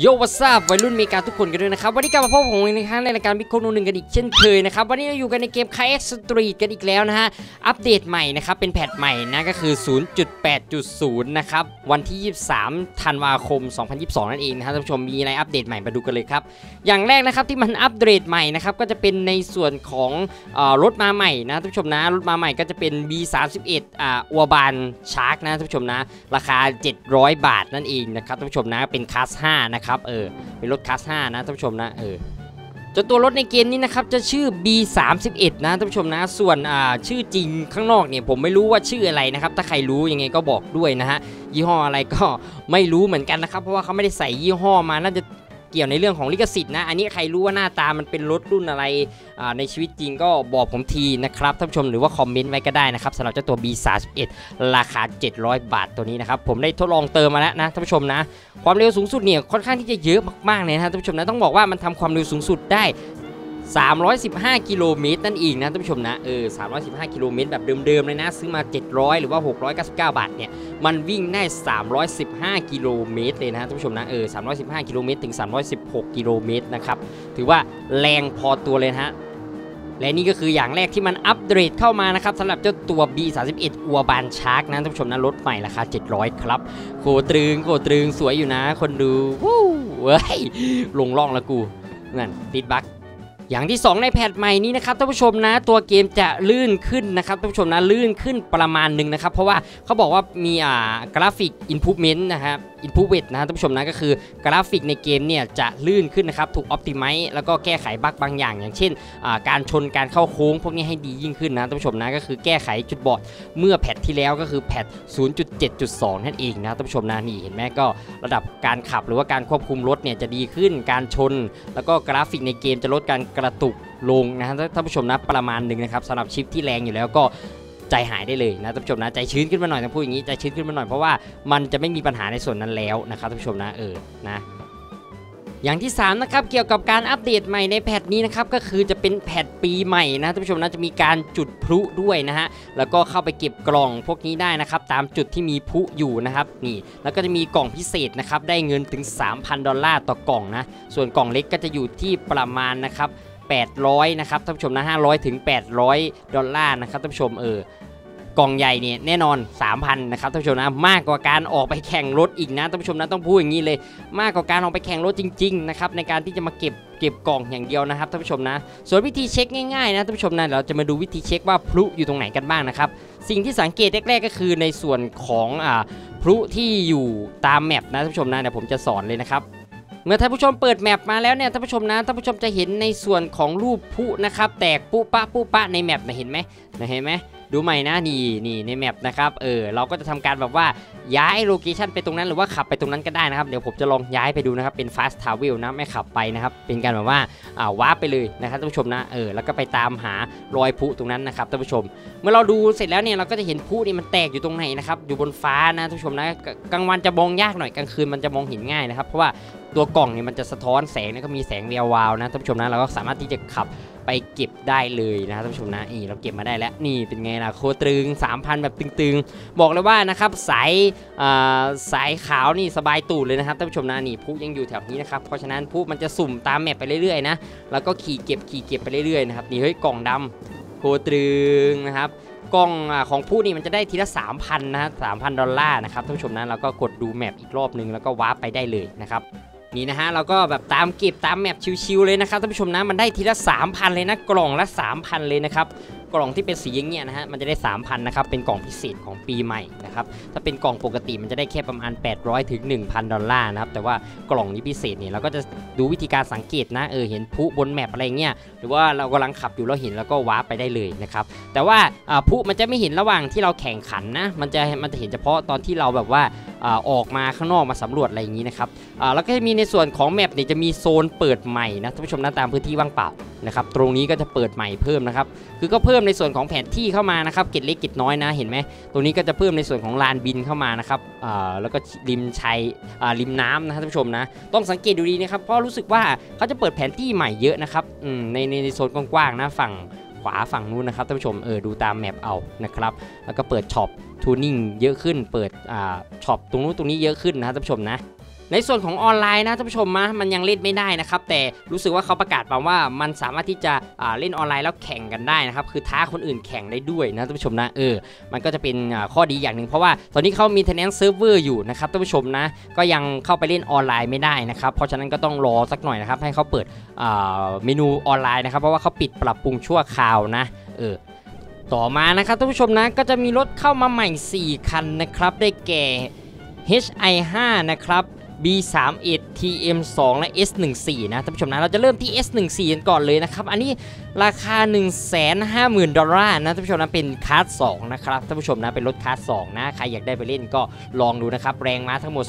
Yo what's up วัยรุ่นเมกาทุกคนกันด้วยนะครับ วันนี้กลับมาพบผมอีกนะครับในรายการบิ๊กโคโนหนึ่งกันอีกเช่นเคยนะครับ วันนี้เราอยู่กันในเกม CarX Street กันอีกแล้วนะฮะ อัปเดตใหม่นะครับ เป็น patch ใหม่นะก็คือ 0.8.0 นะครับ วันที่ 23 ธันวาคม 2022 นั่นเองนะครับท่านผู้ชมมีอะไรอัปเดตใหม่มาดูกันเลยครับ อย่างแรกนะครับที่มันอัปเดตใหม่นะครับก็จะเป็นในส่วนของอรถมาใหม่นะท่านผู้ชมนะรถมาใหม่ก็จะเป็น B31 อ่า Urbanชาร์กนะท่านผู้ชมนะราคา 700 บาทนั่นเองนะครับท่านผู้ชมนะเป็นคลาส5นะครับเออเป็นรถคลาส5นะท่านผู้ชมนะเออจนตัวรถในเกมนี้นะครับจะชื่อ B31 นะท่านผู้ชมนะ ส่วนอ่าชื่อจริงข้างนอกเนี่ยผมไม่รู้ว่าชื่ออะไรนะครับ ถ้าใครรู้ยังไงก็บอกด้วยนะฮะยี่ห้ออะไรก็ไม่รู้เหมือนกันนะครับ เพราะว่าเขาไม่ได้ใส่ยี่ห้อมาน่าจะ เกี่ยวในเรื่องของลิขสิทธิ์นะ อันนี้ใครรู้ว่าหน้าตามันเป็นรถรุ่นอะไรในชีวิตจริงก็บอกผมทีนะครับท่านผู้ชมหรือว่าคอมเมนต์ไว้ก็ได้นะครับสำหรับเจ้าตัว B31 ราคา 700 บาทตัวนี้นะครับ ผมได้ทดลองเติมมาแล้วนะท่านผู้ชมนะ ความเร็วสูงสุดเนี่ยค่อนข้างที่จะเยอะมากๆเลยนะท่านผู้ชมนะต้องบอกว่ามันทำความเร็วสูงสุดได้ 315 กิโลเมตรนั่นเองนะท่านผู้ชมนะเออ315 กิโลเมตรแบบเดิมๆเลยนะ ซื้อมา 700 หรือว่า 699 บาทเนี่ย มันวิ่งได้ 315 กิโลเมตรเลยนะท่านผู้ชมนะเออ315 กิโลเมตรถึง 316 กิโลเมตรนะครับ ถือว่าแรงพอตัวเลยนะฮะและนี่ก็คืออย่างแรกที่มันอัปเดตเข้ามานะครับสำหรับเจ้าตัว B31 อัวบานชาร์กนะท่านผู้ชมนะรถใหม่ราคา 700 ครับ โคตรึงโคตรึงสวยอยู่นะ คนดูวู้เว้ยลงล่องล้วกูนั่นติดบั๊ก อย่างที่ 2 ในแพทใหม่นี้นะครับท่านผู้ชมนะตัวเกมจะลื่นขึ้นนะครับท่านผู้ชมนะลื่นขึ้นประมาณหนึ่งนะครับเพราะว่าเขาบอกว่ามีอ่ากราฟิกอินพุ m เมนต์นะครับอินพุเวทนะท่านผู้ชมนะก็คือกราฟิกในเกมเนี่ยจะลื่นขึ้นนะครับถูกออ t ติไม e แล้วก็แก้ไขบั๊กบางอย่าง อย่างเช่นอ่าการชนการเข้าโค้งพวกนี้ให้ดียิ่งขึ้นนะท่านผู้ชมนะก็คือแก้ไขจุดบอดเมื่อแพทที่แล้วก็คือแพท 0.7.2 นั่นเองนะท่านผู้ชมนะนี่เห็นไหมก็ระดับการขับหรือว่าการควบคุมรถเนี่ยจะดีขึ้นการชน แล้วก็กราฟิกในเกมจะลดการกระตุกลงนะฮะท่านผู้ชมนะประมาณหนึ่งนะครับสำหรับชิปที่แรงอยู่แล้วก็ใจหายได้เลยนะท่านผู้ชมนะใจชื้นขึ้นมาหน่อยต้องพูดอย่างนี้ใจชื้นขึ้นมาหน่อยเพราะว่ามันจะไม่มีปัญหาในส่วนนั้นแล้วนะครับท่านผู้ชมนะเออนะอย่างที่3นะครับเกี่ยวกับการอัปเดตใหม่ในแพทนี้นะครับก็คือจะเป็นแพทปีใหม่นะท่านผู้ชมนะจะมีการจุดพลุด้วยนะฮะแล้วก็เข้าไปเก็บกล่องพวกนี้ได้นะครับตามจุดที่มีพลุอยู่นะครับนี่แล้วก็จะมีกล่องพิเศษนะครับได้เงินถึง 3,000 ดอลลาร์ต่อกล่องนะส่วนกล่องเล็กก็จะอยู่ที่ประมาณนะครับ 800 นะครับท่านผู้ชมนะ500 ถึง 800 ดอลลาร์นะครับท่านผู้ชมเออกล่องใหญ่เนี่ยแน่นอน 3,000 นะครับท่านผู้ชมนะมากกว่าการออกไปแข่งรถอีกนะท่านผู้ชมนะต้องพูดอย่างนี้เลย มากกว่าการออกไปแข่งรถจริงๆนะครับในการที่จะมาเก็บเก็บกล่องอย่างเดียวนะครับท่านผู้ชมนะ ส่วนวิธีเช็คง่ายๆนะท่านผู้ชมนะเราจะมาดูวิธีเช็คว่าพลุอยู่ตรงไหนกันบ้างนะครับสิ่งที่สังเกตแรกๆก็คือในส่วนของอ่าพลุที่อยู่ตามแมปนะท่านผู้ชมนะเดี๋ยวผมจะสอนเลยนะครับ เมื่อท่านผู้ชมเปิดแมปมาแล้วเนี่ยท่านผู้ชมนะท่านผู้ชมจะเห็นในส่วนของรูปพลุนะครับ แตกปุ๊ปะปุ๊ปะในแมปนะเห็นไหมนะเห็นไหมดูใหม่นะนี่นี่ในแมปนะครับเออเราก็จะทำการแบบว่าย้ายโลเคชันไปตรงนั้นหรือว่าขับไปตรงนั้นก็ได้นะครับเดี๋ยวผมจะลองย้ายไปดูนะครับเป็น fast travel นะไม่ขับไปนะครับเป็นการแบบว่าอ่าวาร์ปไปเลยนะครับท่านผู้ชมนะเออแล้วก็ไปตามหารอยพลุตรงนั้นนะครับท่านผู้ชม เมื่อเราดูเสร็จแล้วเนี่ยเราก็จะเห็นพลุนี่มันแตกอยู่ตรงไหนนะครับอยู่บนฟ้านะท่านผู้ชมนะกกลางวันจะมองยากหน่อยกลางคืนมันจะมองเห็นง่ายนะครับเพราะว่า ตัวกล่องเนี่ยมันจะสะท้อนแสงแล้วก็มีแสงแวววาวนะท่านผู้ชมนะเราก็สามารถที่จะขับไปเก็บได้เลยนะท่านผู้ชมนะนี่เราเก็บมาได้แล้วนี่เป็นไงล่ะโคตรตึง 3,000 แบบตึงๆ บอกเลยว่านะครับสายอ่าสายขาวนี่สบายตูดเลยนะครับท่านผู้ชมนะนี่พลุยังอยู่แถวนี้นะครับเพราะฉะนั้นพลุมันจะสุ่มตาม map ไปเรื่อยๆนะแล้วก็ขี่เก็บขี่เก็บไปเรื่อยๆนะครับนี่เฮ้ยกล่องดำโคตรตึงนะครับกล่องอ่าของพลุนี่มันจะได้ทีละ 3,000 นะฮะ3,000 ดอลลาร์นะครับท่านผู้ชมนะเราก็กดดู map อีกรอบนึงแล้วก็ warp ไปได้เลยนะครับ นี่นะฮะเราก็แบบตามเก็บตาม map ชิวๆเลยนะครับท่านผู้ชมนะมันได้ทีละ 3,000 เลยนะกล่องละ 3,000 เลยนะครับ กล่องที่เป็นสีอย่างเงี้ยนะฮะมันจะได้ 3,000นะครับเป็นกล่องพิเศษของปีใหม่นะครับถ้าเป็นกล่องปกติมันจะได้แค่ประมาณ 800ถึง1,000 ดอลลาร์นะครับแต่ว่ากล่องนี้พิเศษเนี่ยเราก็จะดูวิธีการสังเกตนะเออเห็นพลุบน map อะไรเงี้ยหรือว่าเรากำลังขับอยู่แล้วเห็นแล้วก็ warp ไปได้เลยนะครับแต่ว่าพลุมันจะไม่เห็นระหว่างที่เราแข่งขันนะมันจะมันจะเห็นเฉพาะตอนที่เราแบบว่าออกมาข้างนอกมาสำรวจอะไรอย่างนี้นะครับแล้วก็จะมีในส่วนของ map เนี่ยจะมีโซนเปิดใหม่นะท่านผู้ชมนะตามพื้นที่ว่างเปล่านะครับตรงนี้ก็จะเปิดใหม่เพิ่มนะครับคือก็เพิ่มในส่วนของแผนที่เข้ามานะครับเกร็ดเล็กเกร็ดน้อยนะเห็นไหมตรงนี้ก็จะเพิ่มในส่วนของลานบินเข้ามานะครับแล้วก็ริมชัยริมน้ำนะท่านผู้ชมนะ ต้องสังเกตดูดีนะครับเพราะรู้สึกว่าเขาจะเปิดแผนที่ใหม่เยอะนะครับในในในโซนกว้างๆนะฝั่งขวาฝั่งนู้นนะครับท่านผู้ชมเออดูตาม map เอานะครับแล้วก็เปิด shop tuning เยอะขึ้น เปิด shop ตรงนู้นตรงนี้เยอะขึ้นนะท่านผู้ชมนะ ในส่วนของออนไลน์นะท่านผู้ชมนะมันยังเล่นไม่ได้นะครับ แต่รู้สึกว่าเขาประกาศมาว่ามันสามารถที่จะเล่นออนไลน์แล้วแข่งกันได้นะครับ คือท้าคนอื่นแข่งได้ด้วยนะท่านผู้ชมนะเออ มันก็จะเป็นข้อดีอย่างหนึ่งเพราะว่าตอนนี้เขา maintenance เซิร์ฟเวอร์อยู่นะครับท่านผู้ชมนะ ก็ยังเข้าไปเล่นออนไลน์ไม่ได้นะครับ เพราะฉะนั้นก็ต้องรอสักหน่อยนะครับ ให้เขาเปิดเมนูออนไลน์นะครับ เพราะว่าเขาปิดปรับปรุงชั่วคราวนะ เออต่อมานะครับท่านผู้ชมนะก็จะมีรถเข้ามาใหม่ 4 คันนะครับ ได้แก่ HI5 นะครับ B31 TM2 และ S14 นะท่านผู้ชมนะเราจะเริ่มที่ S14 กันก่อนเลยนะครับ อันนี้ราคา 150,000 ดอลลาร์นะท่านผู้ชมนะเป็นคลาส2นะครับท่านผู้ชมนะเป็นรถคลาส2นะใครอยากได้ไปเล่นก็ลองดูนะครับ แรงม้าทั้งหมด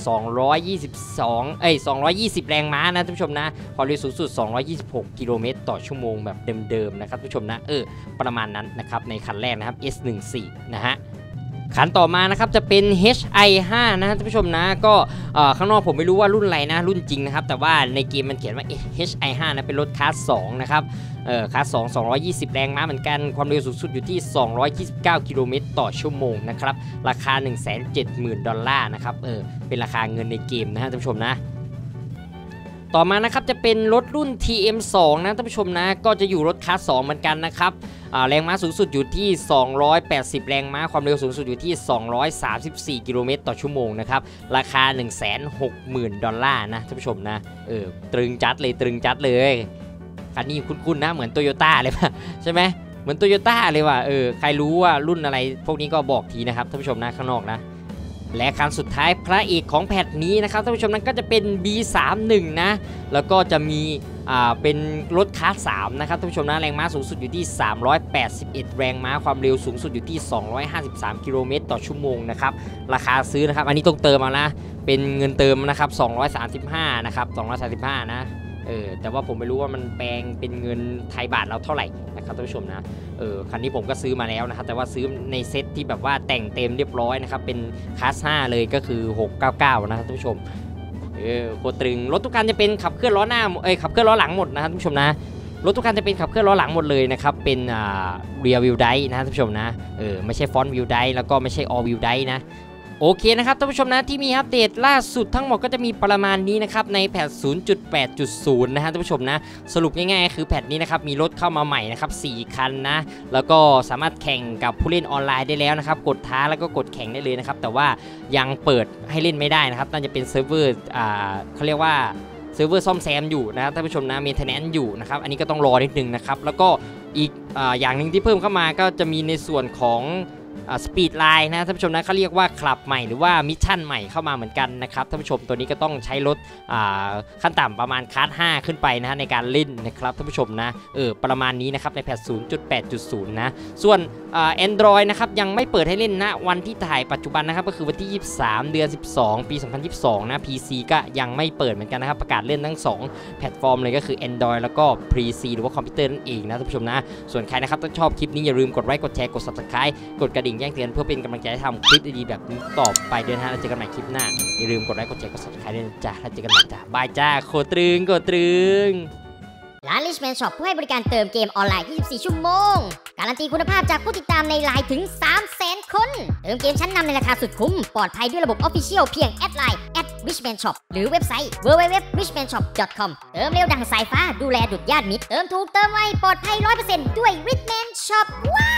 222 เอ้ย 220 แรงม้านะท่านผู้ชมนะความเร็วสูงสุด 226 กิโลเมตรต่อชั่วโมงแบบเดิมๆนะครับท่านผู้ชมนะเออประมาณนั้นนะครับในคันแรกนะครับ S14 นะฮะ ขันต่อมานะครับจะเป็น HI5 นะท่านผู้ชมนะก็ข้างนอกผมไม่รู้ว่ารุ่นอะไรนะรุ่นจริงนะครับแต่ว่าในเกมมันเขียนว่า HI5 นะเป็นรถคลาส2นะครับเออคลาส2 220 แรงม้าเหมือนกันความเร็วสูงสุดอยู่ที่ 229 กิโลเมตรต่อชั่วโมงนะครับราคา 170,000 ดอลลาร์นะครับเออเป็นราคาเงินในเกมนะฮะท่านผู้ชมนะ ต่อมานะครับจะเป็นรถรุ่น TM2 นะท่านผู้ชมนะก็จะอยู่รถคลาส2เหมือนกันนะครับแรงม้าสูงสุดอยู่ที่ 280 แรงม้า ความเร็วสูงสุดอยู่ที่ 234 กิโลเมตรต่อชั่วโมงนะครับ ราคา 160,000 ดอลลาร์นะท่านผู้ชมนะ เออ ตรึงจัดเลยตรึงจัดเลย คันนี้คุ้นๆนะ เหมือนโตโยต้าเลยป่ะ ใช่ไหม เหมือนโตโยต้าเลยว่ะ เออ ใครรู้ว่ารุ่นอะไร พวกนี้ก็บอกทีนะครับท่านผู้ชมนะข้างนอกนะ และคันสุดท้ายพระเอกของแพทนี้นะครับท่านผู้ชมนั้นก็จะเป็น B31 นะ แล้วก็จะมีเป็นรถคลาส3นะครับท่านผู้ชมนะแรงม้าสูงสุดอยู่ที่ 381 แรงม้าความเร็วสูงสุดอยู่ที่ 253 กิโลเมตรต่อชั่วโมงนะครับราคาซื้อนะครับอันนี้ต้องเติมเอานะเป็นเงินเติมนะครับ235นะครับ235 นะ เออแต่ว่าผมไม่รู้ว่ามันแปลงเป็นเงินไทยบาทเราเท่าไหร่นะครับท่านผู้ชมนะเออคันนี้ผมก็ซื้อมาแล้วนะครับแต่ว่าซื้อในเซ็ตที่แบบว่าแต่งเต็มเรียบร้อยนะครับเป็นคลาส5เลยก็คือ 699 นะครับท่านผู้ชมเออโคตรตึงรถทุกคันจะเป็นขับเคลื่อนล้อหน้าเอ้ยขับเคลื่อนล้อหลังหมดนะครับท่านผู้ชมนะรถทุกคันจะเป็นขับเคลื่อนล้อหลังหมดเลยนะครับเป็นอ่า rear-wheel drive นะท่านผู้ชมนะเออไม่ใช่ front-wheel drive แล้วก็ไม่ใช่ออวิวไดนะ โอเคนะครับท่านผู้ชมนะที่มีอัปเดตล่าสุดทั้งหมดก็จะมีประมาณนี้นะครับใน patch 0.8.0 นะฮะท่านผู้ชมนะ สรุปง่ายๆ คือ patch นี้นะครับมีรถเข้ามาใหม่นะครับ 4 คันนะ แล้วก็สามารถแข่งกับผู้เล่นออนไลน์ได้แล้วนะครับ กดท้าแล้วก็กดแข่งได้เลยนะครับ แต่ว่ายังเปิดให้เล่นไม่ได้นะครับน่าจะเป็นเซิร์ฟเวอร์อ่าเขาเรียกว่าเซิร์ฟเวอร์ซ่อมแซมอยู่นะครับท่านผู้ชมนะ maintenance อยู่นะครับอันนี้ก็ต้องรอนิดนึงนะครับแล้วก็อีกออย่างหนึ่งที่เพิ่มเข้ามาก็จะมีในส่วนของ Speed Line นะท่านผู้ชมนะเขาเรียกว่าคลับใหม่หรือว่า mission ใหม่เข้ามาเหมือนกันนะครับท่านผู้ชมตัวนี้ก็ต้องใช้รถขั้นต่ำประมาณคลาส5ขึ้นไปนะฮะในการเล่นนะครับท่านผู้ชมนะเออประมาณนี้นะครับใน patch 0.8.0 นะ ส่วน Android นะครับยังไม่เปิดให้เล่นนะวันที่ถ่ายปัจจุบันนะครับก็คือวันที่ 23 เดือน 12 ปี 2022 นะ PC ก็ยังไม่เปิดเหมือนกันนะครับประกาศเล่นทั้ง 2 แพลตฟอร์มเลยก็คือ Android แล้วก็ PC หรือว่าคอมพิวเตอร์นั่นเองนะท่านผู้ชมนะส่วนใครนะครับถ้าชอบคลิปนี้อย่าลืมกดไลค์กดแชร์กด Subscribe กดกระดิ่งแจ้งเตือนเพื่อเป็นกำลังใจให้ทำคลิปดีๆแบบนี้ต่อไปด้วยนะฮะแล้วเจอกันใหม่คลิปหน้า อย่าลืมกดไลค์กดแชร์กด Subscribe ด้วยนะจ้าเจอกันใหม่จ้าบายจ้าโคตรึงโคตรึงร้าน Richman Shop ผู้ให้บริการเติมเกมออนไลน์ 24 ชั่วโมง การันตีคุณภาพจากผู้ติดตามในไลน์ถึง 300,000 คน เติมเกมชั้นนำในราคาสุดคุ้ม ปลอดภัยด้วยระบบ Official เพียงแอดไลน์ @richman shop หรือเว็บไซต์ www.richmanshop.com เติมเร็วดังสายฟ้าดูแลดุดญาติมิตร เติมถูกเติมไวปลอดภัย 100%ด้วย Richman Shop ว้า